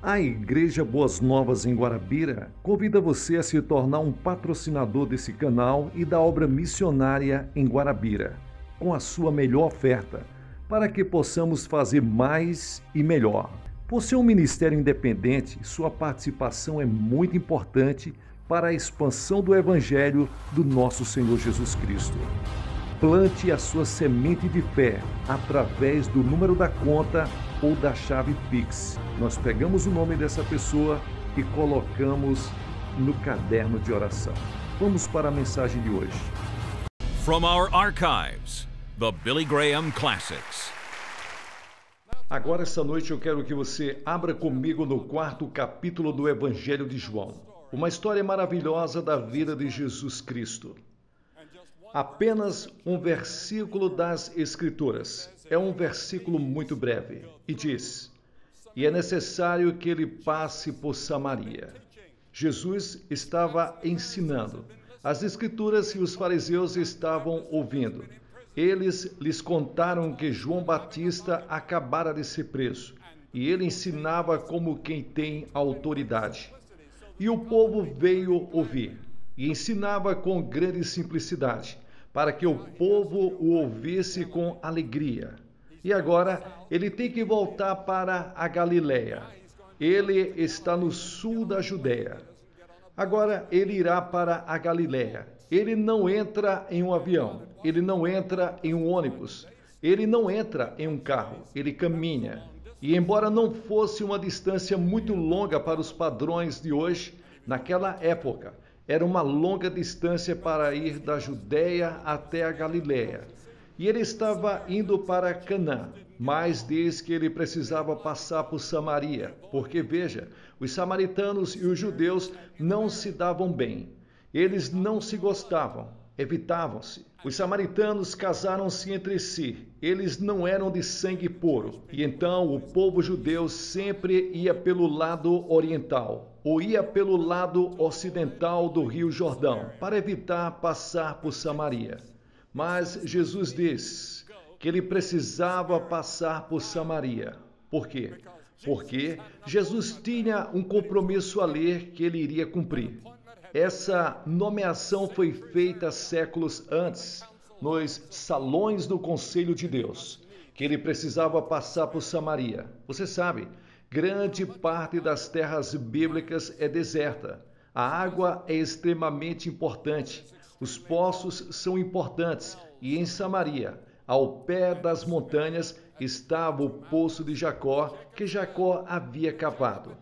A Igreja Boas Novas em Guarabira convida você a se tornar um patrocinador desse canal e da obra missionária em Guarabira, com a sua melhor oferta, para que possamos fazer mais e melhor. Por ser um ministério independente, sua participação é muito importante para a expansão do Evangelho do nosso Senhor Jesus Cristo. Plante a sua semente de fé através do número da conta ou da chave Pix. Nós pegamos o nome dessa pessoa e colocamos no caderno de oração. Vamos para a mensagem de hoje. From our archives, the Billy Graham Classics. Agora, essa noite, eu quero que você abra comigo no quarto capítulo do Evangelho de João. Uma história maravilhosa da vida de Jesus Cristo. Apenas um versículo das Escrituras. É um versículo muito breve e diz: E é necessário que ele passe por Samaria. Jesus estava ensinando. As Escrituras e os fariseus estavam ouvindo. Eles lhes contaram que João Batista acabara de ser preso e ele ensinava como quem tem autoridade. E o povo veio ouvir e ensinava com grande simplicidade, para que o povo o ouvisse com alegria. E agora ele tem que voltar para a Galiléia. Ele está no sul da Judéia. Agora ele irá para a Galiléia. Ele não entra em um avião, ele não entra em um ônibus, ele não entra em um carro, ele caminha. E embora não fosse uma distância muito longa para os padrões de hoje, naquela época era uma longa distância para ir da Judéia até a Galiléia. E ele estava indo para Canaã, mas diz que ele precisava passar por Samaria, porque veja, os samaritanos e os judeus não se davam bem. Eles não se gostavam, evitavam-se. Os samaritanos casaram-se entre si. Eles não eram de sangue puro. E então o povo judeu sempre ia pelo lado oriental, ou ia pelo lado ocidental do Rio Jordão, para evitar passar por Samaria. Mas Jesus disse que ele precisava passar por Samaria. Por quê? Porque Jesus tinha um compromisso a ler que ele iria cumprir. Essa nomeação foi feita séculos antes, nos salões do Conselho de Deus, que ele precisava passar por Samaria. Você sabe, grande parte das terras bíblicas é deserta. A água é extremamente importante. Os poços são importantes e em Samaria, ao pé das montanhas, estava o poço de Jacó que Jacó havia cavado.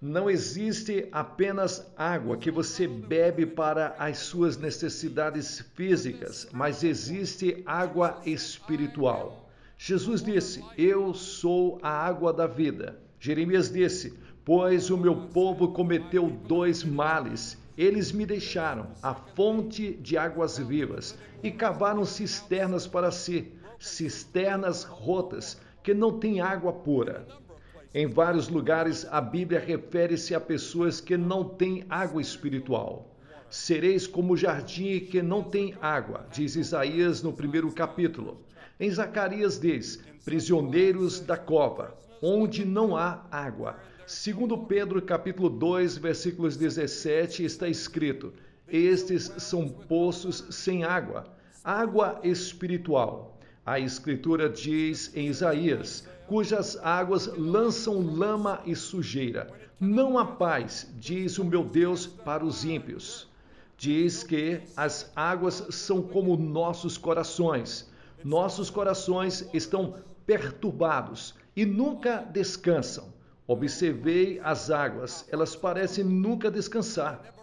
Não existe apenas água que você bebe para as suas necessidades físicas, mas existe água espiritual. Jesus disse: Eu sou a água da vida. Jeremias disse: Pois o meu povo cometeu dois males. Eles me deixaram a fonte de águas vivas e cavaram cisternas para si, cisternas rotas que não têm água pura. Em vários lugares, a Bíblia refere-se a pessoas que não têm água espiritual. Sereis como o jardim que não tem água, diz Isaías no primeiro capítulo. Em Zacarias diz: prisioneiros da cova, onde não há água. Segundo Pedro capítulo 2, versículos 17, está escrito: Estes são poços sem água, água espiritual. A escritura diz em Isaías: cujas águas lançam lama e sujeira. Não há paz, diz o meu Deus, para os ímpios. Diz que as águas são como nossos corações. Nossos corações estão perturbados e nunca descansam. Observei as águas, elas parecem nunca descansar.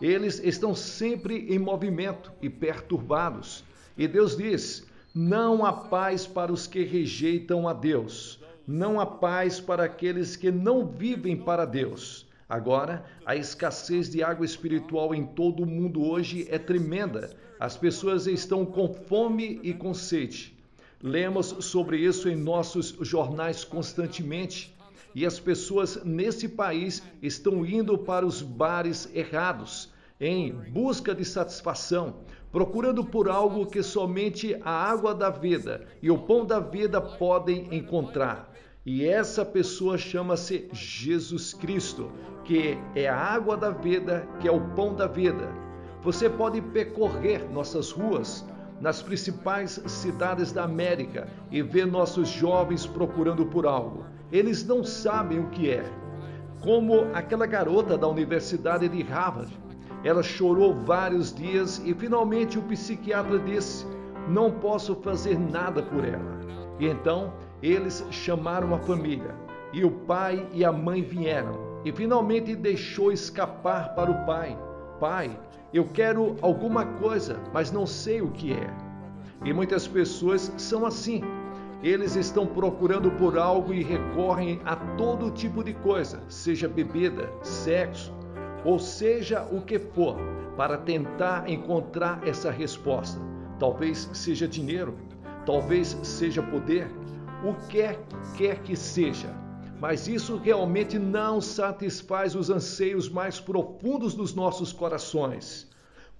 Eles estão sempre em movimento e perturbados. E Deus diz: não há paz para os que rejeitam a Deus. Não há paz para aqueles que não vivem para Deus. Agora, a escassez de água espiritual em todo o mundo hoje é tremenda. As pessoas estão com fome e com sede. Lemos sobre isso em nossos jornais constantemente. E as pessoas nesse país estão indo para os bares errados em busca de satisfação, procurando por algo que somente a água da vida e o pão da vida podem encontrar. E essa pessoa chama-se Jesus Cristo, que é a água da vida, que é o pão da vida. Você pode percorrer nossas ruas nas principais cidades da América e ver nossos jovens procurando por algo. Eles não sabem o que é. Como aquela garota da Universidade de Harvard. Ela chorou vários dias e finalmente o psiquiatra disse: Não posso fazer nada por ela. E então eles chamaram a família e o pai e a mãe vieram. E finalmente deixou escapar para o pai: Pai, eu quero alguma coisa, mas não sei o que é. E muitas pessoas são assim. Eles estão procurando por algo e recorrem a todo tipo de coisa, seja bebida, sexo, ou seja o que for, para tentar encontrar essa resposta. Talvez seja dinheiro, talvez seja poder, o que quer que seja. Mas isso realmente não satisfaz os anseios mais profundos dos nossos corações.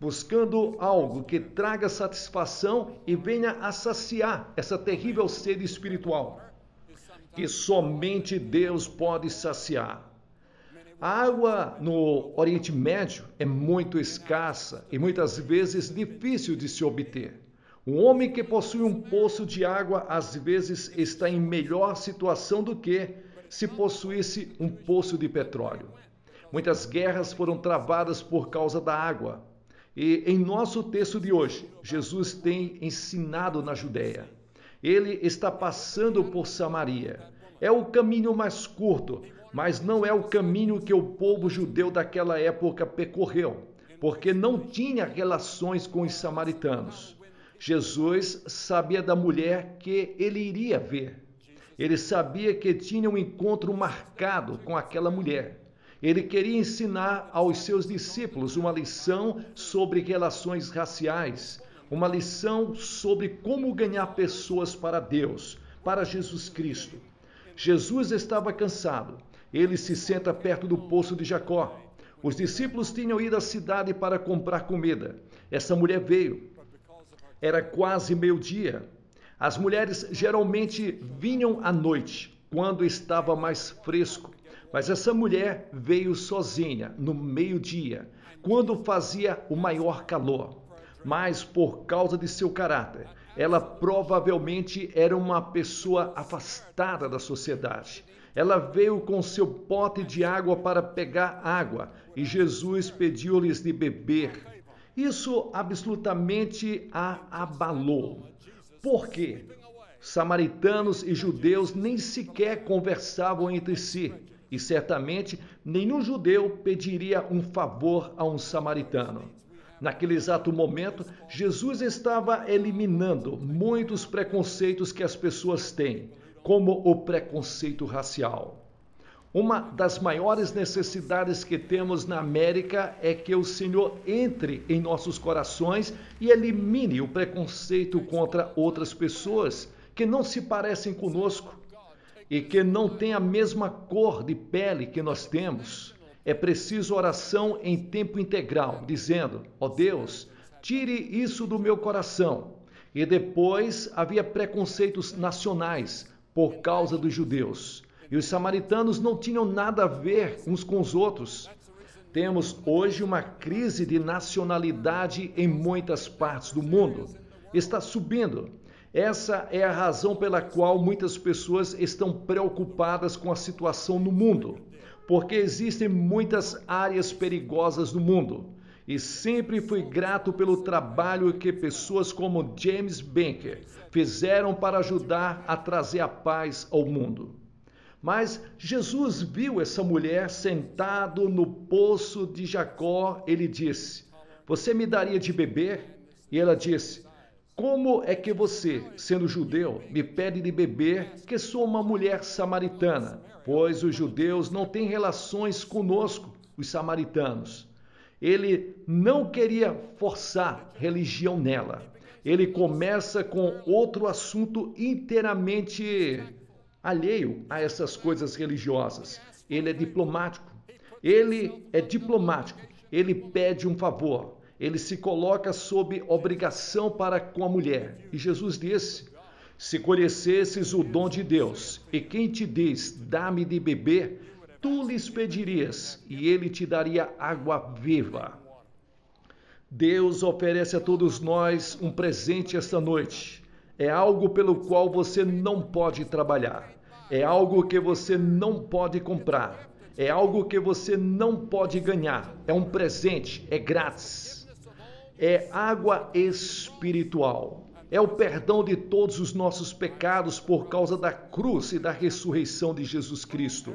Buscando algo que traga satisfação e venha a saciar essa terrível sede espiritual, que somente Deus pode saciar. A água no Oriente Médio é muito escassa e muitas vezes difícil de se obter. Um homem que possui um poço de água às vezes está em melhor situação do que se possuísse um poço de petróleo. Muitas guerras foram travadas por causa da água. E em nosso texto de hoje, Jesus tem ensinado na Judéia. Ele está passando por Samaria. É o caminho mais curto, mas não é o caminho que o povo judeu daquela época percorreu, porque não tinha relações com os samaritanos. Jesus sabia da mulher que ele iria ver. Ele sabia que tinha um encontro marcado com aquela mulher. Ele queria ensinar aos seus discípulos uma lição sobre relações raciais, uma lição sobre como ganhar pessoas para Deus, para Jesus Cristo. Jesus estava cansado. Ele se senta perto do poço de Jacó. Os discípulos tinham ido à cidade para comprar comida. Essa mulher veio. Era quase meio-dia. As mulheres geralmente vinham à noite, quando estava mais fresco, mas essa mulher veio sozinha no meio-dia, quando fazia o maior calor. Mas por causa de seu caráter, ela provavelmente era uma pessoa afastada da sociedade. Ela veio com seu pote de água para pegar água e Jesus pediu-lhes de beber. Isso absolutamente a abalou. Por quê? Samaritanos e judeus nem sequer conversavam entre si, e certamente nenhum judeu pediria um favor a um samaritano. Naquele exato momento, Jesus estava eliminando muitos preconceitos que as pessoas têm, como o preconceito racial. Uma das maiores necessidades que temos na América é que o Senhor entre em nossos corações e elimine o preconceito contra outras pessoas que não se parecem conosco e que não têm a mesma cor de pele que nós temos. É preciso oração em tempo integral, dizendo: Ó oh Deus, tire isso do meu coração. E depois havia preconceitos nacionais por causa dos judeus e os samaritanos não tinham nada a ver uns com os outros. Temos hoje uma crise de nacionalidade em muitas partes do mundo. Está subindo. Essa é a razão pela qual muitas pessoas estão preocupadas com a situação no mundo, porque existem muitas áreas perigosas no mundo. E sempre fui grato pelo trabalho que pessoas como James Banker fizeram para ajudar a trazer a paz ao mundo. Mas Jesus viu essa mulher sentado no poço de Jacó. Ele disse: Você me daria de beber? E ela disse: Como é que você, sendo judeu, me pede de beber, que sou uma mulher samaritana? Pois os judeus não têm relações conosco, os samaritanos. Ele não queria forçar religião nela. Ele começa com outro assunto inteiramente alheio a essas coisas religiosas. Ele é diplomático. Ele é diplomático. Ele pede um favor. Ele se coloca sob obrigação para com a mulher. E Jesus disse: Se conhecesses o dom de Deus, e quem te diz, dá-me de beber, tu lhes pedirias, e ele te daria água viva. Deus oferece a todos nós um presente esta noite. É algo pelo qual você não pode trabalhar. É algo que você não pode comprar. É algo que você não pode ganhar. É um presente, é grátis. É água espiritual. É o perdão de todos os nossos pecados por causa da cruz e da ressurreição de Jesus Cristo.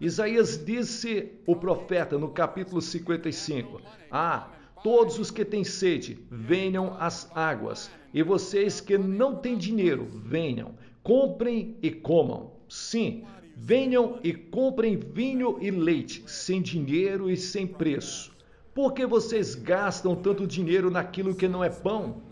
Isaías disse, o profeta, no capítulo 55: Ah, Todos os que têm sede, venham às águas. E vocês que não têm dinheiro, venham, comprem e comam. Sim, venham e comprem vinho e leite, sem dinheiro e sem preço. Por que vocês gastam tanto dinheiro naquilo que não é pão?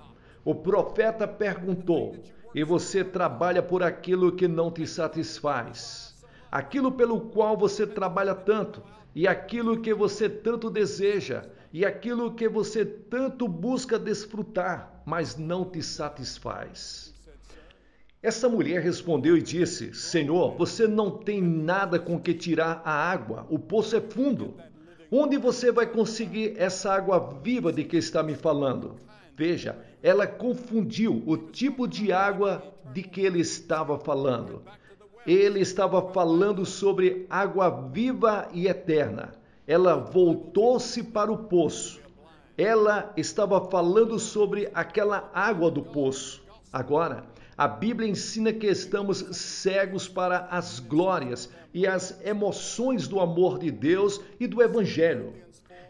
O profeta perguntou: E você trabalha por aquilo que não te satisfaz? Aquilo pelo qual você trabalha tanto e aquilo que você tanto deseja e aquilo que você tanto busca desfrutar, mas não te satisfaz. Essa mulher respondeu e disse: Senhor, você não tem nada com que tirar a água, o poço é fundo. Onde você vai conseguir essa água viva de que está me falando? Veja, ela confundiu o tipo de água de que ele estava falando. Ele estava falando sobre água viva e eterna ela voltou-se para o poço. Ela estava falando sobre aquela água do poço. Agora, a Bíblia ensina que estamos cegos para as glórias e as emoções do amor de Deus e do evangelho.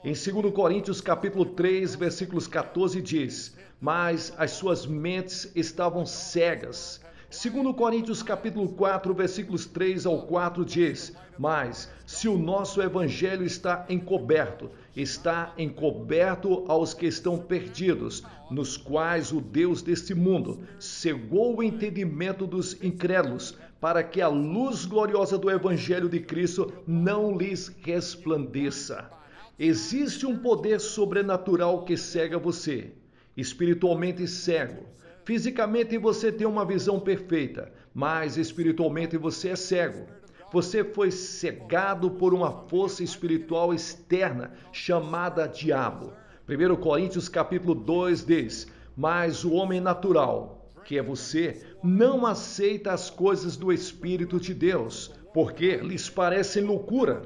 Em 2 Coríntios capítulo 3, versículos 14 diz: "Mas as suas mentes estavam cegas, Segundo Coríntios capítulo 4, versículos 3 ao 4 diz: "Mas se o nosso evangelho está encoberto, está encoberto aos que estão perdidos, nos quais o Deus deste mundo cegou o entendimento dos incrédulos, para que a luz gloriosa do evangelho de Cristo não lhes resplandeça." Existe um poder sobrenatural que cega você, espiritualmente cego Fisicamente você tem uma visão perfeita, mas espiritualmente você é cego. Você foi cegado por uma força espiritual externa chamada diabo. 1 Coríntios capítulo 2 diz: "Mas o homem natural, que é você, não aceita as coisas do espírito de Deus, porque lhes parecem loucura.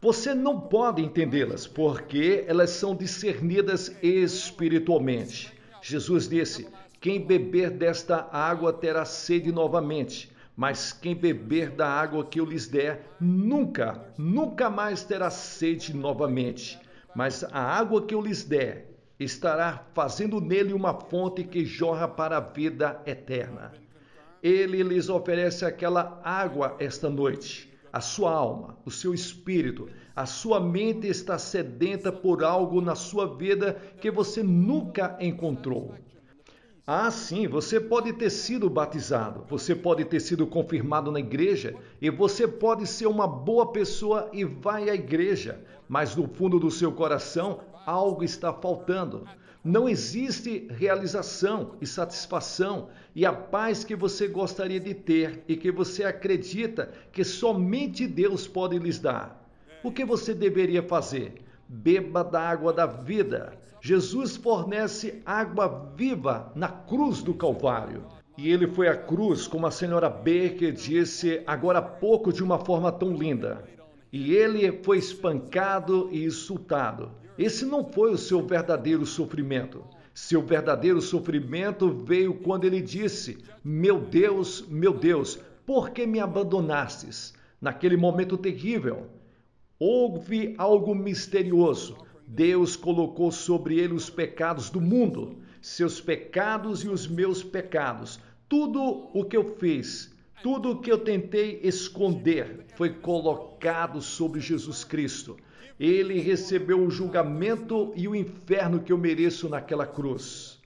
Você não pode entendê-las, porque elas são discernidas espiritualmente." Jesus disse: quem beber desta água terá sede novamente, mas quem beber da água que eu lhes der, nunca, nunca mais terá sede novamente. Mas a água que eu lhes der estará fazendo nele uma fonte que jorra para a vida eterna. Ele lhes oferece aquela água esta noite. A sua alma, o seu espírito, a sua mente está sedenta por algo na sua vida que você nunca encontrou. Ah, sim, você pode ter sido batizado, você pode ter sido confirmado na igreja e você pode ser uma boa pessoa e vai à igreja, mas no fundo do seu coração algo está faltando. Não existe realização e satisfação e a paz que você gostaria de ter e que você acredita que somente Deus pode lhes dar. O que você deveria fazer? Beba da água da vida. Jesus fornece água viva na cruz do Calvário. E ele foi à cruz, como a senhora Baker disse agora há pouco de uma forma tão linda. E ele foi espancado e insultado. Esse não foi o seu verdadeiro sofrimento. Seu verdadeiro sofrimento veio quando ele disse: Meu Deus, meu Deus, por que me abandonastes? Naquele momento terrível, houve algo misterioso. Deus colocou sobre ele os pecados do mundo, seus pecados e os meus pecados. Tudo o que eu fiz, tudo o que eu tentei esconder, foi colocado sobre Jesus Cristo. Ele recebeu o julgamento e o inferno que eu mereço naquela cruz.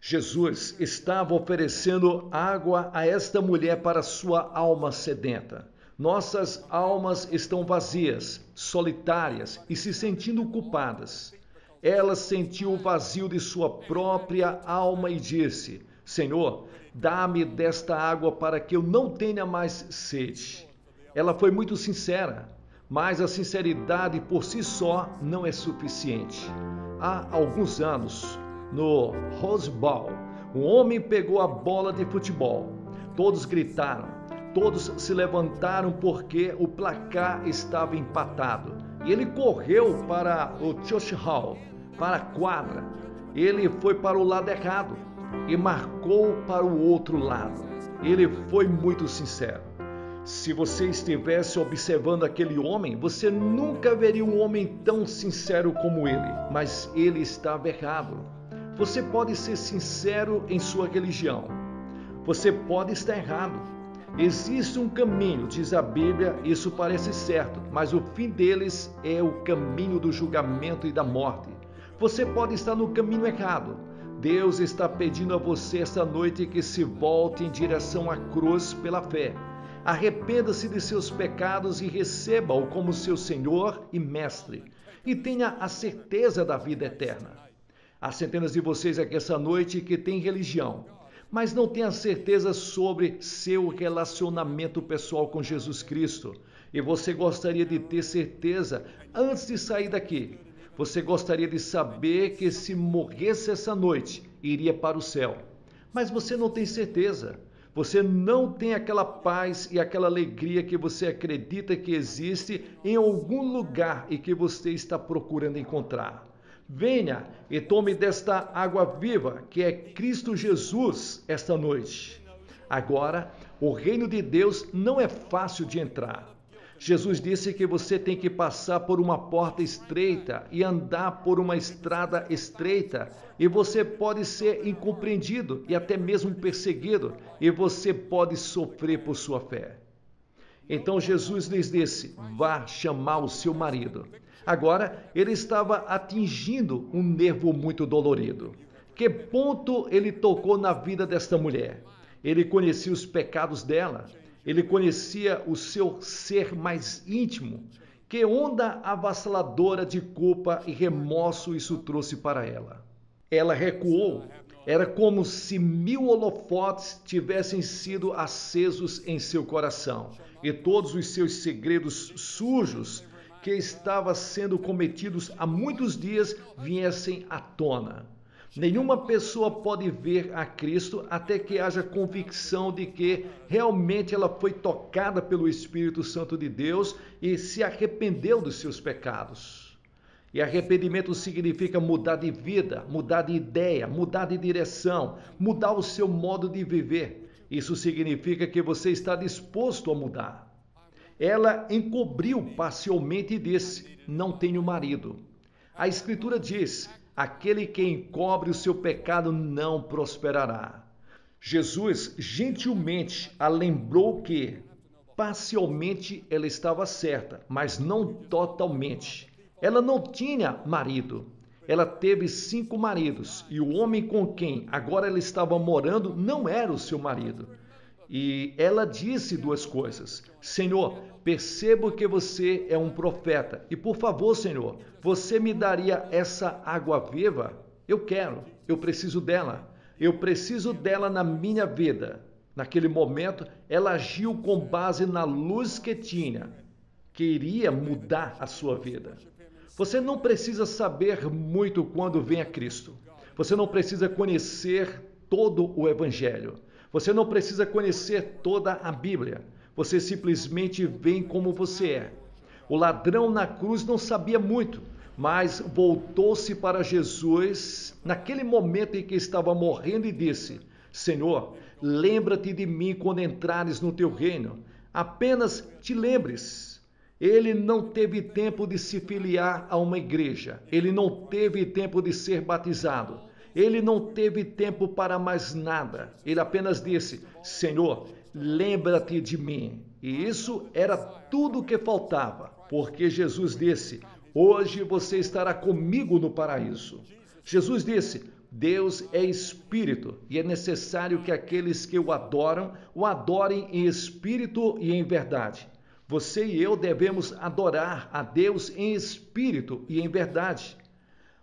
Jesus estava oferecendo água a esta mulher para sua alma sedenta. Nossas almas estão vazias, solitárias e se sentindo culpadas. Ela sentiu o vazio de sua própria alma e disse: Senhor, dá-me desta água para que eu não tenha mais sede. Ela foi muito sincera, mas a sinceridade por si só não é suficiente. Há alguns anos, no Rose um homem pegou a bola de futebol. Todos gritaram, todos se levantaram porque o placar estava empatado. E ele correu para o Church Hall, para a quadra. Ele foi para o lado errado e marcou para o outro lado. Ele foi muito sincero. Se você estivesse observando aquele homem, você nunca veria um homem tão sincero como ele, mas ele estava errado. Você pode ser sincero em sua religião. Você pode estar errado. Existe um caminho, diz a Bíblia, isso parece certo, mas o fim deles é o caminho do julgamento e da morte. Você pode estar no caminho errado. Deus está pedindo a você esta noite que se volte em direção à cruz pela fé. Arrependa-se de seus pecados e receba-o como seu Senhor e Mestre. E tenha a certeza da vida eterna. Há centenas de vocês aqui essa noite que têm religião, mas não têm a certeza sobre seu relacionamento pessoal com Jesus Cristo. E você gostaria de ter certeza antes de sair daqui. Você gostaria de saber que se morresse essa noite, iria para o céu. Mas você não tem certeza. Você não tem aquela paz e aquela alegria que você acredita que existe em algum lugar e que você está procurando encontrar. Venha e tome desta água viva, que é Cristo Jesus, esta noite. Agora, o reino de Deus não é fácil de entrar. Jesus disse que você tem que passar por uma porta estreita e andar por uma estrada estreita, e você pode ser incompreendido e até mesmo perseguido, e você pode sofrer por sua fé. Então Jesus lhes disse: Vá chamar o seu marido. Agora ele estava atingindo um nervo muito dolorido. Que ponto ele tocou na vida desta mulher? Ele conhecia os pecados dela. Ele conhecia o seu ser mais íntimo. Que onda avassaladora de culpa e remorso isso trouxe para ela. Ela recuou. Era como se mil holofotes tivessem sido acesos em seu coração e todos os seus segredos sujos que estavam sendo cometidos há muitos dias viessem à tona. Nenhuma pessoa pode ver a Cristo até que haja convicção de que realmente ela foi tocada pelo Espírito Santo de Deus e se arrependeu dos seus pecados. E arrependimento significa mudar de vida, mudar de ideia, mudar de direção, mudar o seu modo de viver. Isso significa que você está disposto a mudar. Ela encobriu parcialmente e disse: Não tenho marido. A Escritura diz: aquele que encobre o seu pecado não prosperará. Jesus gentilmente a lembrou que parcialmente ela estava certa, mas não totalmente. Ela não tinha marido. Ela teve cinco maridos e o homem com quem agora ela estava morando não era o seu marido. E ela disse duas coisas: Senhor, percebo que você é um profeta. E por favor, Senhor, você me daria essa água viva? Eu quero, eu preciso dela. Eu preciso dela na minha vida. Naquele momento, ela agiu com base na luz que tinha, que iria mudar a sua vida. Você não precisa saber muito quando vem a Cristo. Você não precisa conhecer todo o Evangelho. Você não precisa conhecer toda a Bíblia. Você simplesmente vem como você é. O ladrão na cruz não sabia muito, mas voltou-se para Jesus naquele momento em que estava morrendo e disse: Senhor, lembra-te de mim quando entrares no teu reino. Apenas te lembres. Ele não teve tempo de se filiar a uma igreja. Ele não teve tempo de ser batizado. Ele não teve tempo para mais nada. Ele apenas disse: Senhor, lembra-te de mim. E isso era tudo o que faltava, porque Jesus disse: Hoje você estará comigo no paraíso. Jesus disse: Deus é espírito e é necessário que aqueles que o adoram o adorem em espírito e em verdade. Você e eu devemos adorar a Deus em espírito e em verdade.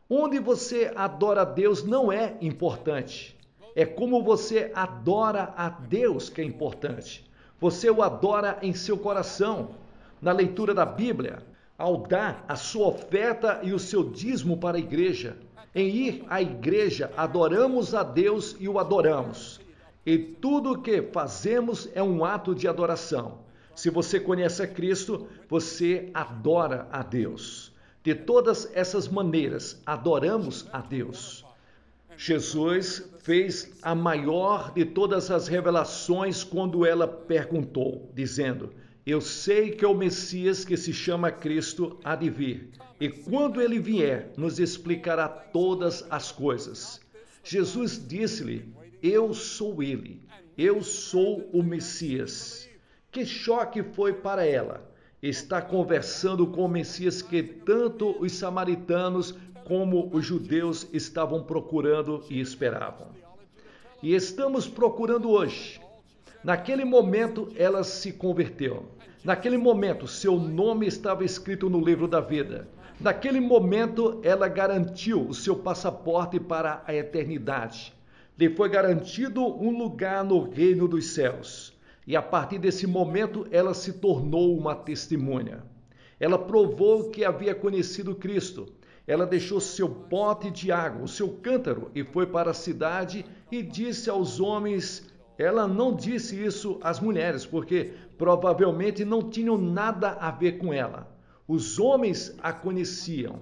Onde você adora a Deus não é importante. É como você adora a Deus que é importante. Você o adora em seu coração, na leitura da Bíblia, ao dar a sua oferta e o seu dízimo para a igreja. Em ir à igreja, adoramos a Deus e o adoramos. E tudo o que fazemos é um ato de adoração. Se você conhece a Cristo, você adora a Deus. De todas essas maneiras, adoramos a Deus. Jesus fez a maior de todas as revelações quando ela perguntou, dizendo: Eu sei que é o Messias que se chama Cristo há de vir, e quando ele vier, nos explicará todas as coisas. Jesus disse-lhe: Eu sou ele, eu sou o Messias. Que choque foi para ela! Está conversando com o Messias que tanto os samaritanos como os judeus estavam procurando e esperavam. E estamos procurando hoje. Naquele momento ela se converteu. Naquele momento seu nome estava escrito no livro da vida. Naquele momento ela garantiu o seu passaporte para a eternidade. Lhe foi garantido um lugar no reino dos céus. E a partir desse momento ela se tornou uma testemunha. Ela provou que havia conhecido Cristo. Ela deixou seu pote de água, o seu cântaro, e foi para a cidade e disse aos homens. Ela não disse isso às mulheres, porque provavelmente não tinham nada a ver com ela. Os homens a conheciam.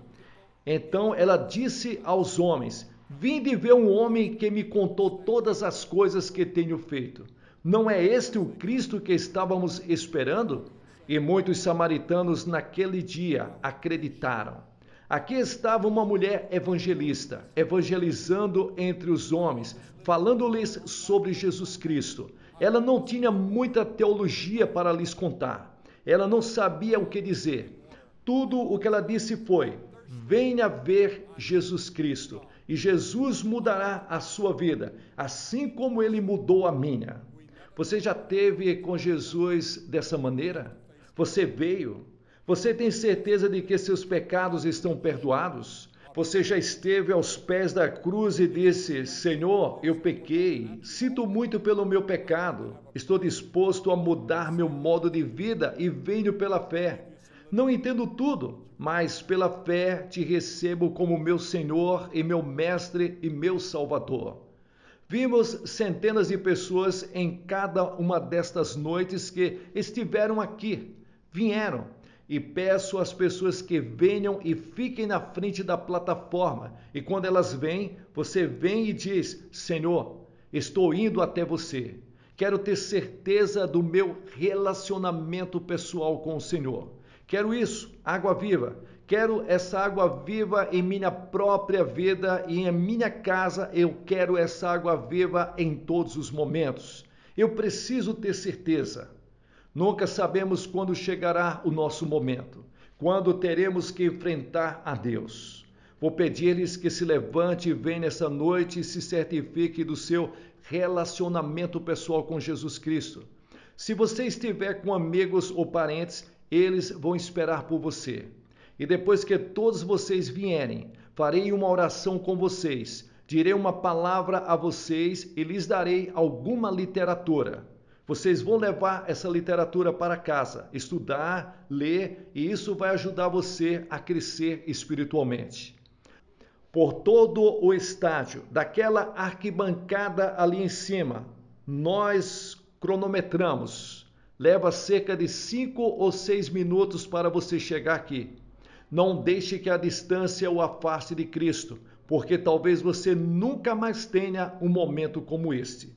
Então ela disse aos homens: Vinde ver um homem que me contou todas as coisas que tenho feito. Não é este o Cristo que estávamos esperando? E muitos samaritanos naquele dia acreditaram. Aqui estava uma mulher evangelista, evangelizando entre os homens, falando-lhes sobre Jesus Cristo. Ela não tinha muita teologia para lhes contar. Ela não sabia o que dizer. Tudo o que ela disse foi: Venha ver Jesus Cristo, e Jesus mudará a sua vida, assim como ele mudou a minha. Você já teve com Jesus dessa maneira? Você veio? Você tem certeza de que seus pecados estão perdoados? Você já esteve aos pés da cruz e disse: Senhor, eu pequei, sinto muito pelo meu pecado, estou disposto a mudar meu modo de vida e venho pela fé. Não entendo tudo, mas pela fé te recebo como meu Senhor e meu Mestre e meu Salvador. Vimos centenas de pessoas em cada uma destas noites que estiveram aqui, vieram, e peço às pessoas que venham e fiquem na frente da plataforma. E quando elas vêm, você vem e diz: Senhor, estou indo até você. Quero ter certeza do meu relacionamento pessoal com o Senhor. Quero isso, água viva. Quero essa água viva em minha própria vida e em minha casa. Eu quero essa água viva em todos os momentos. Eu preciso ter certeza. Nunca sabemos quando chegará o nosso momento, quando teremos que enfrentar a Deus. Vou pedir-lhes que se levante e venha nessa noite e se certifique do seu relacionamento pessoal com Jesus Cristo. Se você estiver com amigos ou parentes, eles vão esperar por você. E depois que todos vocês vierem, farei uma oração com vocês, direi uma palavra a vocês e lhes darei alguma literatura. Vocês vão levar essa literatura para casa, estudar, ler, e isso vai ajudar você a crescer espiritualmente. Por todo o estádio, daquela arquibancada ali em cima, nós cronometramos. Leva cerca de cinco ou seis minutos para você chegar aqui. Não deixe que a distância o afaste de Cristo, porque talvez você nunca mais tenha um momento como este.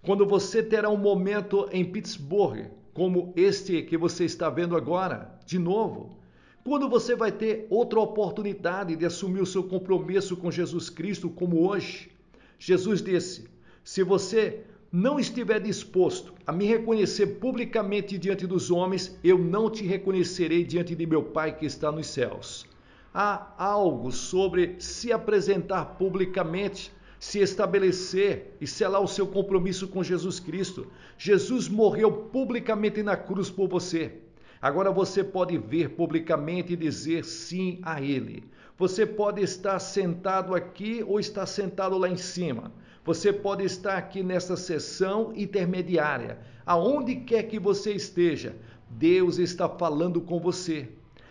Quando você terá um momento em Pittsburgh, como este que você está vendo agora, de novo, quando você vai ter outra oportunidade de assumir o seu compromisso com Jesus Cristo, como hoje, Jesus disse: se você não estiver disposto a me reconhecer publicamente diante dos homens, eu não te reconhecerei diante de meu Pai que está nos céus. Há algo sobre se apresentar publicamente, se estabelecer e selar o seu compromisso com Jesus Cristo. Jesus morreu publicamente na cruz por você. Agora você pode vir publicamente e dizer sim a Ele. Você pode estar sentado aqui ou estar sentado lá em cima. Você pode estar aqui nessa sessão intermediária, aonde quer que você esteja, Deus está falando com você.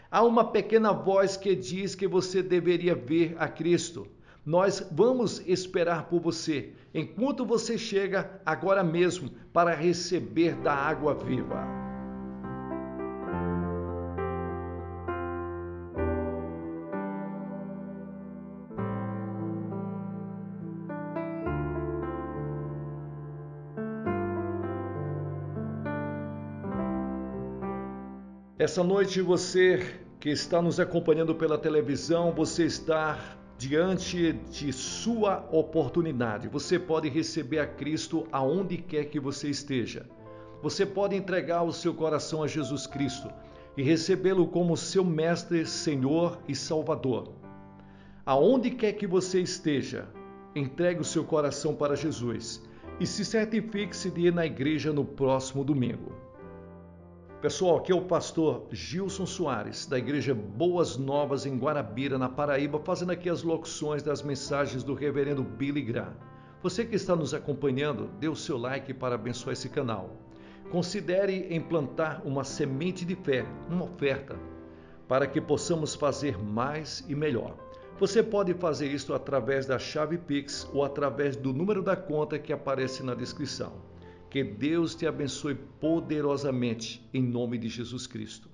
Há uma pequena voz que diz que você deveria ver a Cristo. Nós vamos esperar por você enquanto você chega agora mesmo para receber da água viva. Essa noite você que está nos acompanhando pela televisão, você está diante de sua oportunidade. Você pode receber a Cristo aonde quer que você esteja. Você pode entregar o seu coração a Jesus Cristo e recebê-lo como seu mestre, Senhor e Salvador. Aonde quer que você esteja, entregue o seu coração para Jesus e se certifique-se de ir na igreja no próximo domingo. Pessoal, aqui é o pastor Gilson Soares, da Igreja Boas Novas em Guarabira, na Paraíba, fazendo aqui as locuções das mensagens do reverendo Billy Graham. Você que está nos acompanhando, dê o seu like para abençoar esse canal. Considere implantar uma semente de fé, uma oferta, para que possamos fazer mais e melhor. Você pode fazer isso através da chave Pix ou através do número da conta que aparece na descrição. Que Deus te abençoe poderosamente em nome de Jesus Cristo.